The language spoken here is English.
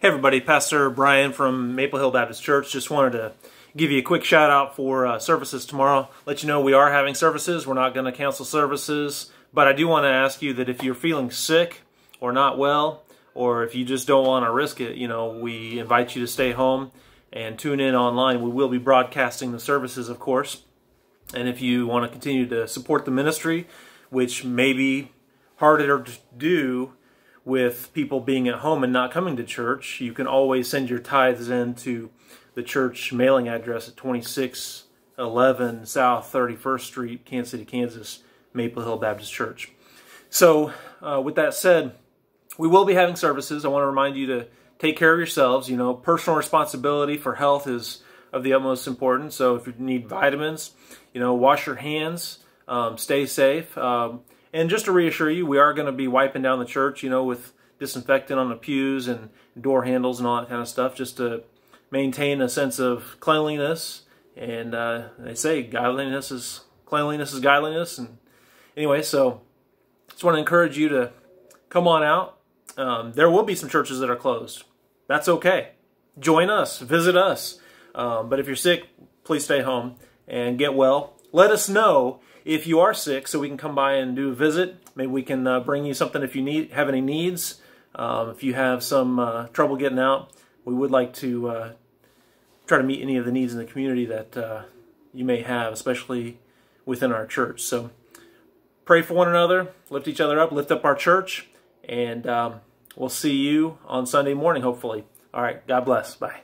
Hey everybody, Pastor Brian from Maple Hill Baptist Church. Just wanted to give you a quick shout out for uh, services tomorrow. Let you know we are having services. We're not going to cancel services, but I do want to ask you that if you're feeling sick or not well, or if you just don't want to risk it, you know, we invite you to stay home and tune in online. We will be broadcasting the services, of course. And if you want to continue to support the ministry, which may be harder to do with people being at home and not coming to church, you can always send your tithes in to the church mailing address at 2611 South 31st Street, Kansas City, Kansas, Maple Hill Baptist Church. So, uh, with that said, we will be having services. I want to remind you to take care of yourselves. You know, personal responsibility for health is of the utmost importance. So, if you need vitamins, you know, wash your hands, um, stay safe. Um, and just to reassure you, we are going to be wiping down the church, you know, with disinfectant on the pews and door handles and all that kind of stuff, just to maintain a sense of cleanliness. And uh, they say godliness is cleanliness is godliness. And anyway, so just want to encourage you to come on out. Um, there will be some churches that are closed. That's okay. Join us, visit us. Um, but if you're sick, please stay home and get well. Let us know if you are sick so we can come by and do a visit. Maybe we can uh, bring you something if you need have any needs. Um, if you have some uh, trouble getting out, we would like to uh, try to meet any of the needs in the community that uh, you may have, especially within our church. So pray for one another, lift each other up, lift up our church, and um, we'll see you on Sunday morning, hopefully. All right, God bless. Bye.